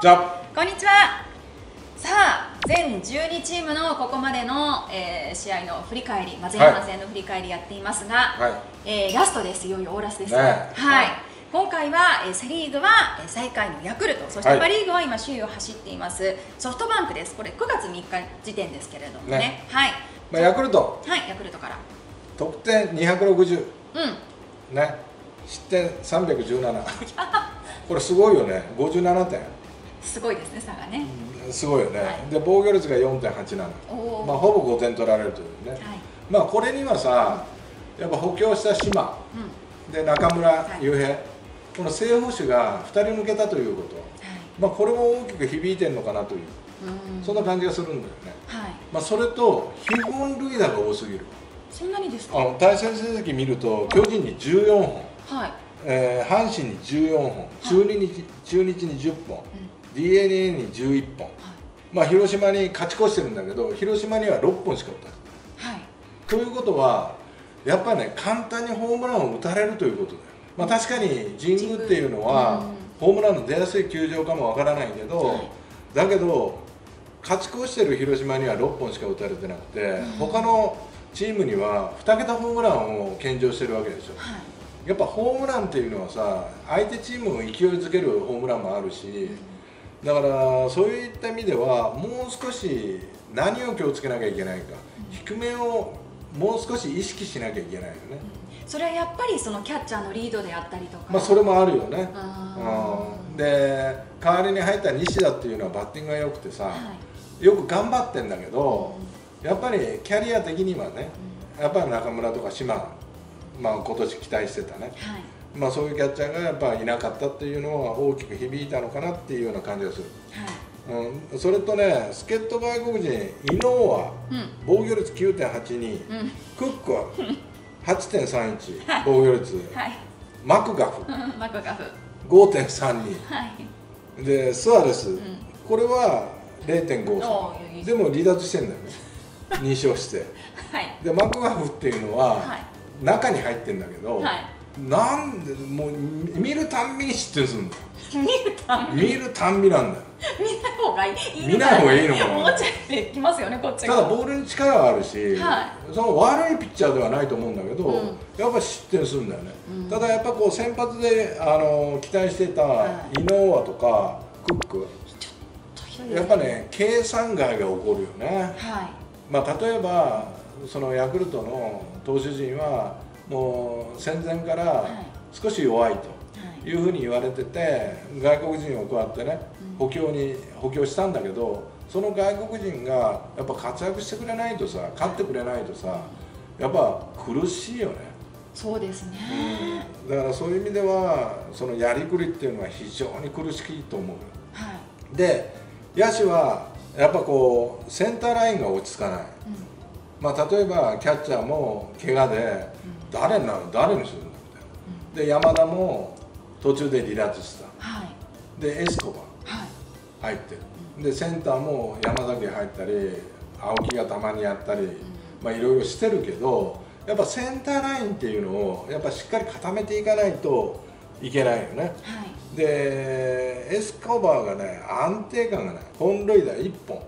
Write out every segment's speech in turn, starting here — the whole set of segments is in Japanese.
じゃこんにちは。さあ全12チームのここまでの、えー試合の振り返り、まあ、前半戦の振り返りやっていますが、はい。えーラストです。いよいよオーラスです。ねねはい。今回は、えーセ・リーグは、えー最下位のヤクルトそしてはい。パ・リーグは今首位を走っていますソフトバンクです。これ9月3日時点ですけれどもね。ね。はい、まあ、ヤクルト。はい、ヤクルトから。得点260うん。ね。失点317これすごいよね。57点すごいですね差がね、すごいよね、はい。で防御率が4.87おお、まあ、ほぼ5点取られるというね、はい。まあこれにはさやっぱ補強した島。うん。で中村はい。悠平、この正捕手が2人抜けたということ、はい。まあ、これも大きく響いてるのかなという、うん。そんな感じがするんだよね、はい。まあ、それと被本塁打が多すぎる。そんなにですか？あの対戦成績見ると巨人に14本、はい、えー阪神に14本。中日中日に10本。うん d n a に11本。はい。まあ広島に勝ち越してるんだけど広島には6本しか打ったはい。ということはやっぱりね簡単にホームランを打たれるということだよ、まあ、確かに神宮っていうのはホームランの出やすい球場かもわからないけど、はい。だけど勝ち越してる広島には6本しか打たれてなくて、うん。他のチームには2桁ホームランを献上してるわけでしょ。はい。やっぱホームランっていうのはさ相手チームを勢いづけるホームランもあるしだからそういった意味ではもう少し何を気をつけなきゃいけないか低めをもう少し意識しなきゃいけないよね。それはやっぱりそのキャッチャーのリードであったりとか。まあそれもあるよね。あうん。で代わりに入った西田っていうのはバッティングが良くてさーはい。よく頑張ってんだけどやっぱりキャリア的にはねやっぱり中村とか島まあ今年期待してたね。はいまあ、そういうキャッチャーがやっぱいなかったっていうのは大きく響いたのかなっていうような感じがする、はい。うん、それとね助っ人外国人伊能はうん。防御率9.82、うん。クックは 8.31防御率。はい。マクガフ。う んマクガフ。5.32はい。でスアレス、ん。これはおーいい。0.53でも離脱してんだよね。認証して。はい。でマクガフっていうのははい。中に入ってんだけど、はいなんでもう見るたんびに失点するんだよ。見るた見るたんびなんだよ。見ない方がいい。見ない方がいいのかな。思っちゃってきますよねこっちがただボールに力はあるし、はその悪いピッチャーではないと思うんだけど、うん。やっぱ失点するんだよね、うん。ただやっぱこう先発であの期待してたはイノワとかクック。ひどい。やっぱね計算外が起こるよね、はい。まあ、例えばそのヤクルトの投手陣はもう戦前からはい。少し弱いと。はい。いうふうに言われてて外国人をこうやってね補強に補強したんだけどその外国人がやっぱ活躍してくれないとさ勝ってくれないとさやっぱ苦しいよね、そうですね。だからそういう意味ではそのやりくりっていうのは非常に苦しいと思う。はい。で野手はやっぱこうセンターラインが落ち着かない、まあ、例えばキャッチャーも怪我で誰なの誰にするんだみたいな。で山田も途中で離脱した。はい。でエスコバはい。入ってる。でセンターも山崎入ったり青木がたまにやったり、まあいろいろしてるけどやっぱセンターラインっていうのをやっぱしっかり固めていかないといけないよね。はい。でエスコバーがね安定感がない本塁打1本。は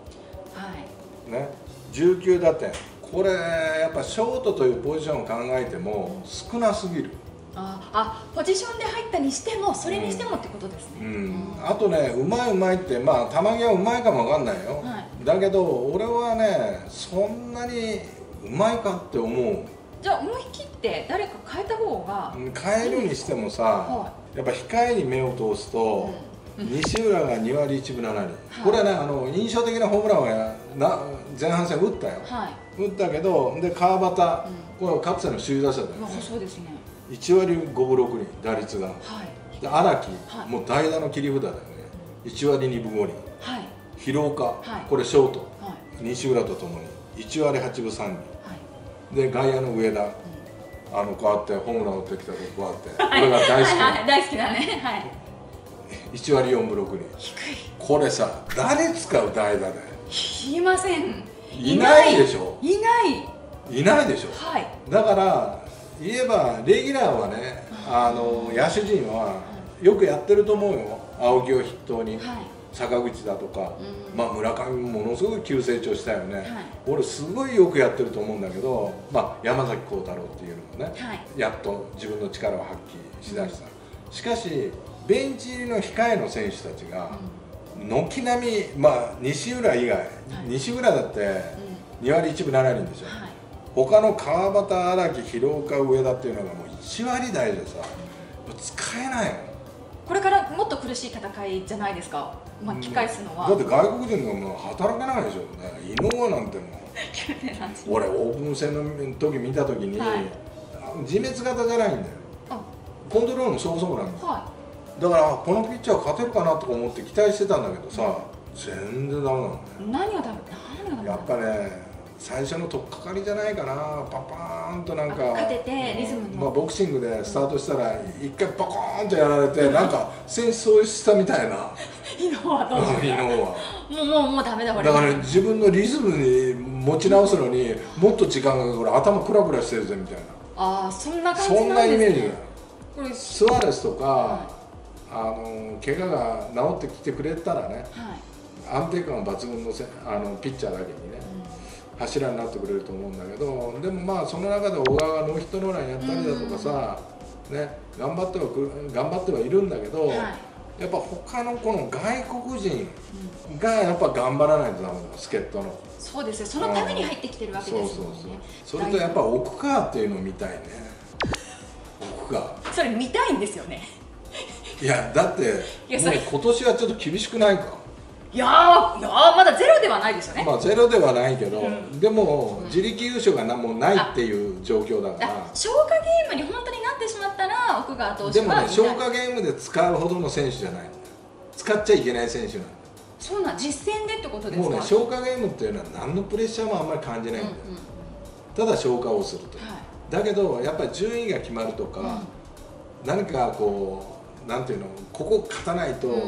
い。ね。19打点これやっぱショートというポジションを考えても少なすぎる。ああポジションで入ったにしてもそれにしてもってことですね、うん、あとねうまいうまいってまあ球際うまいかもわかんないよ、はい。だけど俺はねそんなにうまいかって思う。じゃあ思い切って誰か変えた方が、うん変えるにしてもさはやっぱ控えに目を通すと、西浦が2割1分7厘、これはねあの印象的なホームランはな前半戦打ったよ。はい打ったけどで川端、これかつての首位打者だよね。そうですね。1割5分6厘打率が。はい。で荒木、はい。もう代打の切り札だよね。1割2分5厘。はい。広岡、はい。これショート。はい。西浦とともに。1割8分3厘。はい。で外野の上田、あのこうやってホームラン打ってきたとこうやって、俺が大好きはいはない。大好きだね。はい。1割4分6厘。低これさ誰使う代打だよ。いいませんいないでしょ。いない。いないでしょ。はい。だから言えばレギュラーはねあの野手陣はよくやってると思うよ。青木を筆頭にはい。坂口だとか、うん。まあ、村上もものすごく急成長したよね、はい。俺すごいよくやってると思うんだけど、まあ、山崎幸太郎っていうのもね、はい。やっと自分の力を発揮しだした、しかしベンチ入りの控えの選手たちが軒並み、まあ、西浦以外、西浦だって2割1分7厘でしょ、はい。他の川端荒木広岡上田っていうのがもう1割台でさ、もう使えない。のこれからもっと苦しい戦いじゃないですか、まあ、聞き返すのは、だって外国人がもう働けないでしょ。ね井上なんてもう。俺オープン戦の時見た時に、はい。自滅型じゃないんだよ。あ。コントロールもそもそもなんだよ。はだからこのピッチャー勝てるかなとか思って期待してたんだけどさ全然ダメなんだよい何がダメ何がダメやっぱね最初の取っかかりじゃないかな。パパーンとなんかあ勝ててリズムのまあ、ボクシングでスタートしたら一回パコーンとやられてなんか戦争したみたいな。井上はどう昨日は。もうもうもうダメだこれ。だから自分のリズムに持ち直すのにもっと時間がかかる。頭クラクラしてるぜみたいな。ああそんな感じそんななんイメージだよ。ですねこれスアレスとか、はあの怪我が治ってきてくれたらねはい、安定感抜群のせあのピッチャーだけにね柱になってくれると思うんだけどでもまあその中で小川がノーヒットノーランやったりだとかさ、ね、頑張ってはく頑張ってはいるんだけど、はい。やっぱ他のこの外国人がやっぱ頑張らないとダメだ助っ人の。そうですよそのために入ってきてるわけですそうそうそう。それとやっぱ奥川っていうのを見たいね。奥川。それ見たいんですよねいやだって今年はちょっと厳しくないか？いやーいやーまだゼロではないですよね、まあゼロではないけど、うん。でも自力優勝がなもうないっていう状況だから。あ消化ゲームに本当になってしまったら奥川投手でもね消化ゲームで使うほどの選手じゃない使っちゃいけない選手なんそうなん実戦でってことですか？だもうね消化ゲームっていうのは何のプレッシャーもあんまり感じないんだよ、うんうんただ消化をすると、はい。だけどやっぱり順位が決まるとか、うん。何かこうなんていうのここ勝たないとうんうん。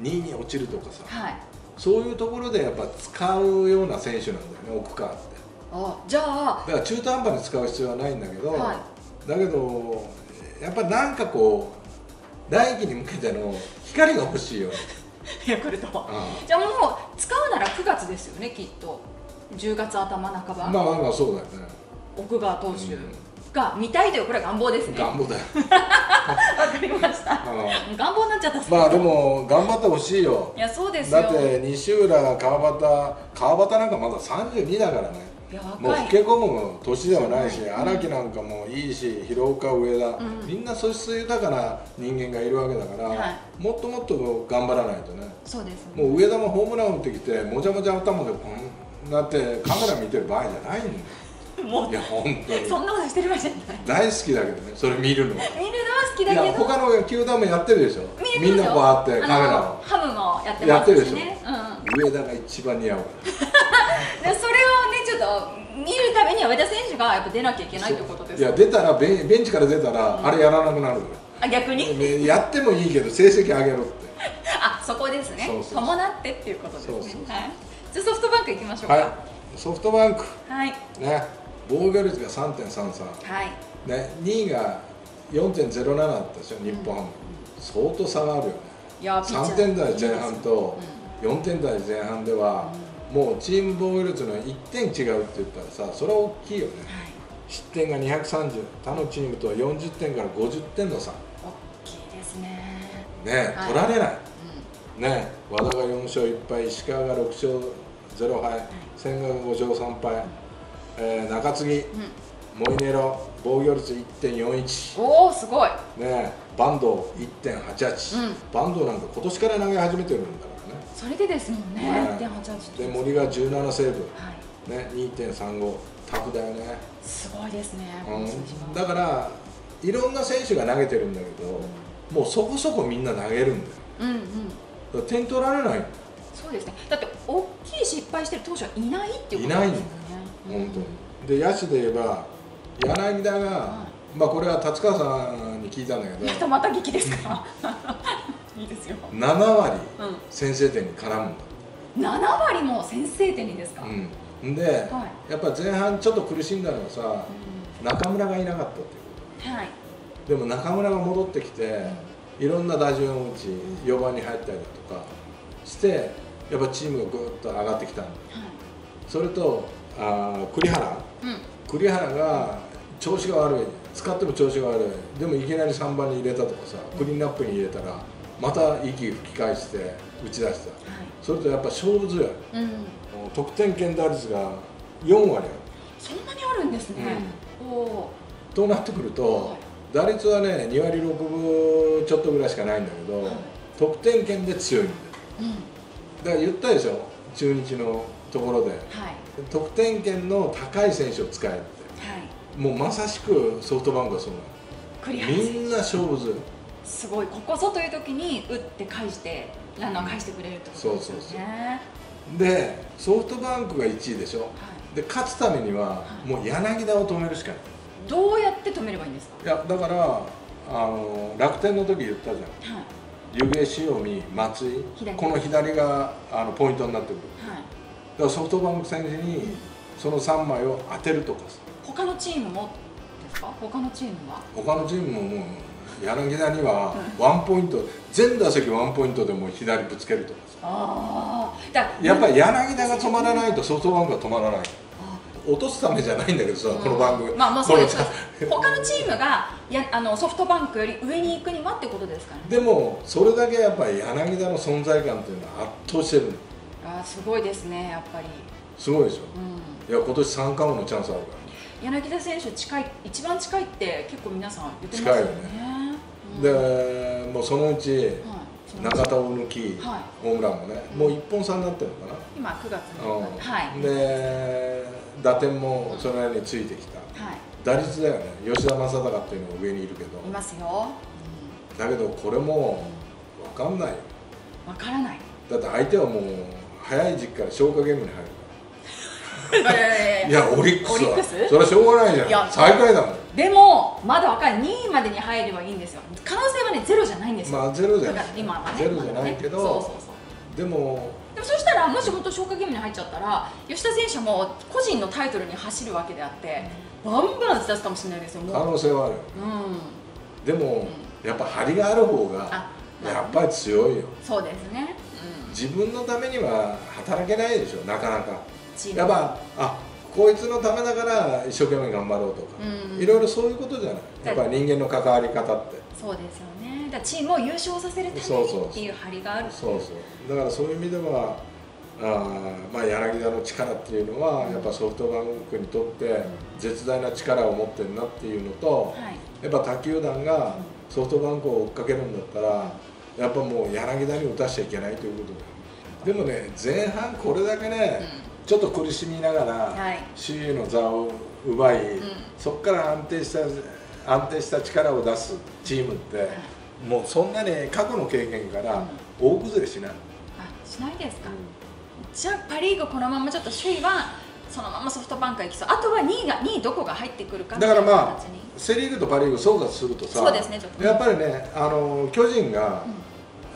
2位に落ちるとかさ、はい。そういうところでやっぱ使うような選手なんだよね奥川って。あじゃあ。だから中途半端に使う必要はないんだけど、はい。だけどやっぱなんかこう来季に向けての光が欲しいよね。ヤクルトはあじゃあもう使うなら9月ですよねきっと10月頭半ば、あまあまあまあそうだよね奥川投手うんが見たいというこれは願望ですね。わ願望だよ。かりました。願望になっちゃった。まあでも頑張ってほしいよ。いやそうですよ。だって西浦川端川端なんかまだ32だからね。もう老け込む年ではないしうん荒木なんかもいいし広岡上田、うん。みんな素質豊かな人間がいるわけだから、はい。もっともっと頑張らないとね。そうですね。もう上田もホームラン打ってきてもじゃもじゃ頭でポンなってカメラ見てる場合じゃないんだよもいや本当に。うそんなことしてる場合じゃない。大好きだけどねそれ見るの。は見るのは好きだいけど。や他の球団もやってるでしょ。みんなこうあってカメラを。ハムもやってますしね、うん、上田が一番似合う でそれをねちょっと見るためには上田選手がやっぱ出なきゃいけないってことですいや出たらベンベンチから出たら、あれやらなくなるあ逆に？ねやってもいいけど成績上げろって。あそこですね。そうそうそう。伴ってっていうことですね。そうそうそう。はい、じゃあソフトバンクいきましょうか。はい。ソフトバンク。はい。ね防御率が3.33はい。ね2位が4.07だったでしょ日本ハム、相当差があるよね。いやピッチャー。3点台前半と4点台前半では、もうチーム防御率の1点違うって言ったらさそれは大きいよね。はい。失点が230他のチームとは40点から50点の差。大きいですね。ね、はい。取られない。ね和田が4勝1敗石川が6勝0敗千賀が5勝3敗、えー中継ぎ、モイネロ防御率1.41おおすごい。ねバンド1.88、うん。バンドなんか今年から投げ始めてるんだからね。それでですもんね。ね1.88で森が17セーブ、はい。ね、2.35タフだよね、すごいですねうん、は。だからいろんな選手が投げてるんだけど、もうそこそこみんな投げるんだよ。うんうん。点取られないそうですね。だって大きい失敗してる投手はいないっていうこといないんだよですよね本当に。で野手で言えば柳田が、まあこれは達川さんに聞いたんだけどまたまた劇ですか？いいですよ。7割うん。先制点に絡むんだ。7割も先制点にですか、うん、で、はやっぱ前半ちょっと苦しんだのはさ中村がいなかったっていうこはい。とでも中村が戻ってきていろんな打順を打ち4番に入ったりだとかしてやっぱチームがぐっと上がってきたんだ。それとあー栗原。うん。栗原が調子が悪い。使っても調子が悪い。でもいきなり3番に入れたとかさクリーンナップに入れたらまた息吹き返して打ち出した。それとやっぱ勝負強い。はいうん得点圏打率が4割ある。そんなにあるんですね、おおとなってくると打率はね2割6分ちょっとぐらいしかないんだけど、はい。得点圏で強いんだよ。うんだから言ったでしょ？中日のところで。はい。得点圏の高い選手を使えって。はい。もうまさしくソフトバンクはそうなのみんな勝負強い。すごい。ここぞという時に打って返してランナーを返してくれるってことですよね。そうそうそう。でソフトバンクが1位でしょ？はい。で勝つためにははい。もう柳田を止めるしかない。どうやって止めればいいんですか？いやだからあの楽天の時言ったじゃん。はい湯気塩見松井左この左があのポイントになってくる。はい。だからソフトバンク選手にその3枚を当てるとかさ。他のチームもですか？他のチームは？他のチームももう柳田にはワンポイント全打席ワンポイントでも左ぶつけるとかさ。ああだやっぱり柳田が止まらないとソフトバンクは止まらない。あ落とすためじゃないんだけどさ、この番組。まあもうそうです。他のチームがや あのソフトバンクより上に行くにはってことですかね。でもそれだけやっぱり柳田の存在感っていうのは圧倒してるの。あーすごいですねやっぱり、すごいでしょ。ういや今年三冠王のチャンスあるかん、柳田選手近い一番近いって結構皆さん言ってますよね。ら、うん。でもうそのうちはい。中田を抜き、はい。ホームランもねもう1本差になってるのか今9月な、のうん。はい。で打点もそのようについてきた。は打率だよね。吉田正尚っていうのが上にいるけど。いいますよ、だけどこれも分かんないよ。うん、わからない。だって相手はもう早い時期から消化ゲームに入るいいやオリックスは。それはしょうがないじゃん。最下位だもん。でもまだわかんない。2位までに入ればいいんですよ。可能性はねゼロじゃないんですよ、まあゼロじゃない。今はね。ゼロじゃないけど。ねそうそうそう。でもでもそしたらもし本当消化ゲームに入っちゃったら吉田選手も個人のタイトルに走るわけであってバンバン打ち出すかもしれないですよ可能性はある。うん。でもやっぱ張りがある方がやっぱり強いよ。そうですね、うん、自分のためには働けないでしょなかなか。やっぱあこいつのためだから一生懸命頑張ろうとか、うん。いろいろそういうことじゃない。やっぱり人間の関わり方ってそうですよね。だチームを優勝させるためにっていう張りがある。そうそう。だからそういう意味ではあーまあ、柳田の力っていうのは、やっぱソフトバンクにとって絶大な力を持ってるなっていうのと、はい。やっぱ他球団がソフトバンクを追っかけるんだったら、やっぱもう柳田に打たしちゃいけないということだよ。でもね前半これだけね、ちょっと苦しみながら、はい。首位の座を奪い、ん。そこから安定した安定した力を出すチームって、もうそんなに過去の経験から大崩れしない、あしないですか、じゃあパ・リーグこのままちょっと首位はそのままソフトバンクがいきそう。あとは2位が2位どこが入ってくるかだからまあセ・リーグとパ・リーグ総括するとさそうですねちょっと。やっぱりねあの巨人が、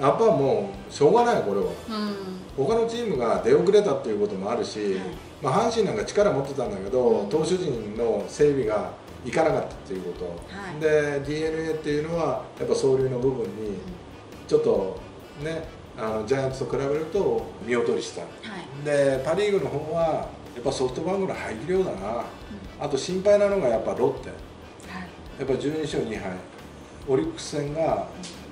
やっぱもうしょうがないこれはうん。他のチームが出遅れたっていうこともあるし、はいまあ、阪神なんか力持ってたんだけど、うん投手陣の整備がいかなかったっていうこと、はい。で d n a っていうのはやっぱ走塁の部分にちょっとねあのジャイアンツと比べると見劣りした。はい。でパ・リーグの方はやっぱソフトバンクの排気量だな、あと心配なのがやっぱロッテ。はい。やっぱ12勝2敗。オリックス戦が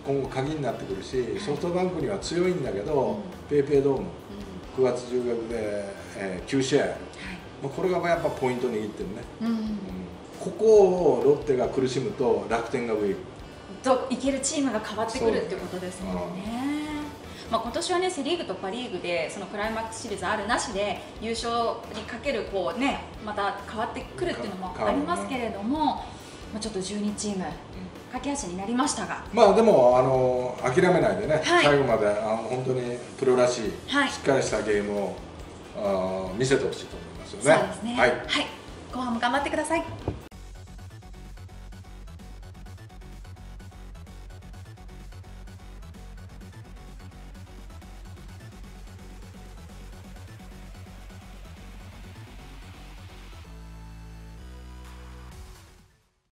今後鍵になってくるしソフトバンクには強いんだけど、ペイペイドーム。9月10月で、えー9試合。まあ、これがやっぱポイント握ってるね、うんうん。うんここをロッテが苦しむと楽天が上といけるチームが変わってくるってことですもんね。まあ、今年はねセ・リーグとパ・リーグでそのクライマックスシリーズあるなしで優勝にかけるこうねまた変わってくるっていうのもありますけれども、まあ、ちょっと12チーム駆け足になりましたが。まあでもあの諦めないでね、はい。最後まであの本当にプロらしい、はい。しっかりしたゲームをあー見せてほしいと思いますよね。そうですね。はい。後半も頑張ってください。